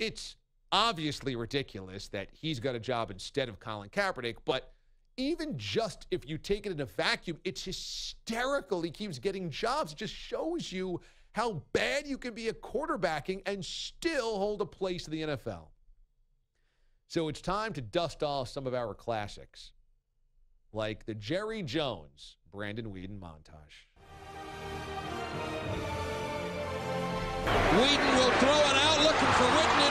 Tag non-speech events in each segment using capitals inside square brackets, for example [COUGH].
it's obviously ridiculous that he's got a job instead of Colin Kaepernick, but even just if you take it in a vacuum, it's hysterical. He keeps getting jobs. It just shows you how bad you can be at quarterbacking and still hold a place in the NFL. So it's time to dust off some of our classics, like the Jerry Jones Brandon Weeden montage.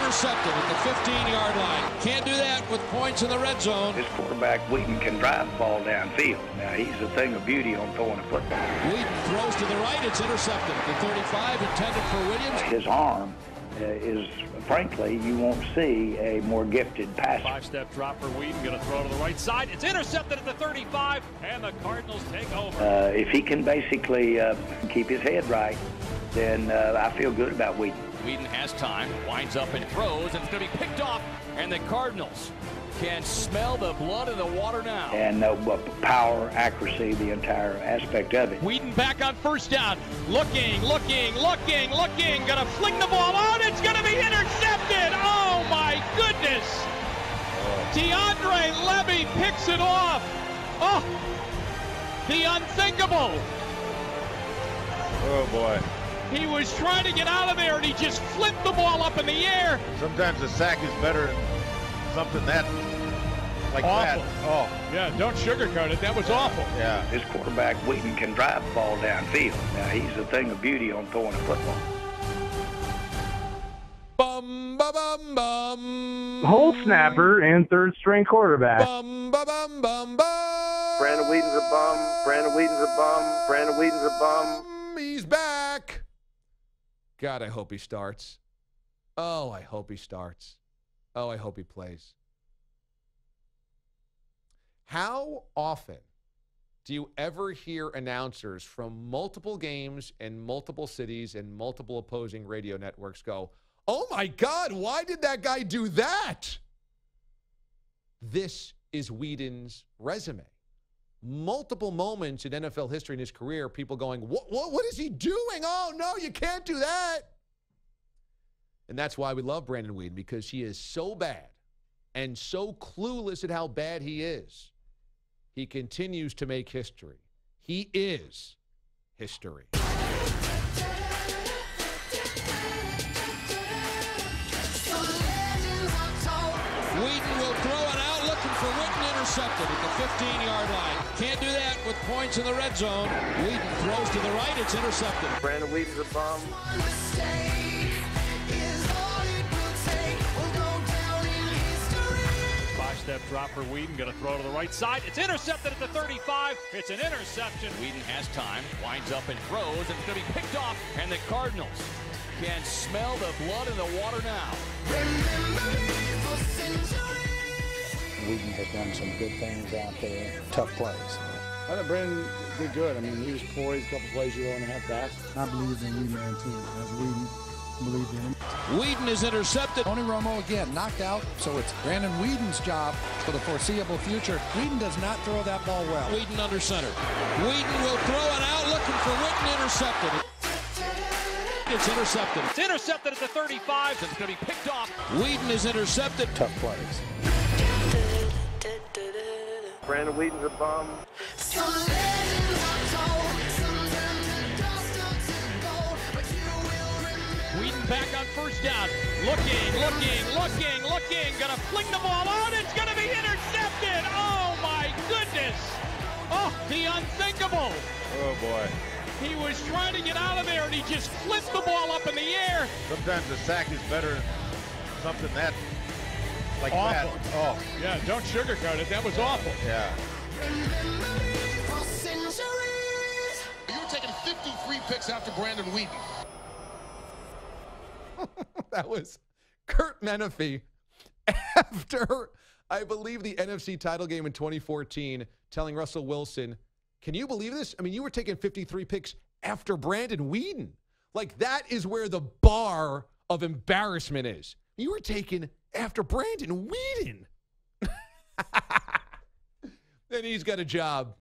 Intercepted at the 15-yard line. Can't do that with points in the red zone. This quarterback, Weeden, can drive the ball downfield. Now, he's a thing of beauty on throwing a football. Weeden throws to the right. It's intercepted at the 35, intended for Williams. His arm uh, is, frankly, you won't see a more gifted passer. Five-step drop for Weeden, going to throw to the right side. It's intercepted at the 35, and the Cardinals take over. Uh, if he can basically uh, keep his head right, then uh, I feel good about Weeden. Weeden has time, winds up and throws, and it's going to be picked off, and the Cardinals can smell the blood in the water now. And uh, power, accuracy, the entire aspect of it. Weeden back on first down. Looking, looking, looking, looking. Going to fling the ball out. It's going to be intercepted. Oh, my goodness. DeAndre Levy picks it off. Oh, the unthinkable. Oh, boy. He was trying to get out of there, and he just flipped the ball up in the air. Sometimes a sack is better than something that like awful. that. Oh, yeah, don't sugarcoat it. That was awful. Yeah. This quarterback, Weeden, can drive the ball downfield. Now, he's a thing of beauty on throwing a football. Bum, ba, bum, bum. Hole snapper and third string quarterback. Bum, ba, bum, bum, bum. Brandon Weeden's a bum. Brandon Weeden's a bum. Brandon Weeden's a bum. He's back. God, I hope he starts. Oh, I hope he starts. Oh, I hope he plays. How often do you ever hear announcers from multiple games in multiple cities and multiple opposing radio networks go, Oh my God, why did that guy do that? This is Weeden's resume. Multiple moments in NFL history in his career, people going, what, what, what is he doing? Oh, no, you can't do that. And that's why we love Brandon Weeden because he is so bad and so clueless at how bad he is. He continues to make history. He is history. Intercepted at the 15-yard line. Can't do that with points in the red zone. Weeden throws to the right. It's intercepted. Brandon Weeden's a bum. Five-step drop for Weeden, going to throw to the right side. It's intercepted at the 35. It's an interception. Weeden has time, winds up and throws, and it's going to be picked off, and the Cardinals can smell the blood in the water now. Weeden has done some good things out there, tough plays. I thought Brandon did good. I mean, he was poised, a couple plays you want to have back. I believe in Weeden man too. As Weeden believed in him. Weeden is intercepted. Tony Romo again knocked out, so it's Brandon Weeden's job for the foreseeable future. Weeden does not throw that ball well. Weeden under center. Weeden will throw it out, looking for Witten, intercepted. It's intercepted. It's intercepted at the 35. It's going to be picked off. Weeden is intercepted. Tough plays. Brandon Weeden's a bum. Weeden back on first down. Looking, looking, looking, looking. Gonna fling the ball out. It's gonna be intercepted. Oh my goodness. Oh, the unthinkable. Oh boy. He was trying to get out of there and he just flipped the ball up in the air. Sometimes a sack is better than something that like awful. that. Oh. Yeah, don't sugarcoat it. That was awful. Yeah. You were taking 53 picks after Brandon Weeden. [LAUGHS] that was Kurt Menefee after, I believe, the NFC title game in 2014, telling Russell Wilson, Can you believe this? I mean, you were taking 53 picks after Brandon Weeden. Like, that is where the bar of embarrassment is. You were taken after Brandon Weeden. [LAUGHS] then he's got a job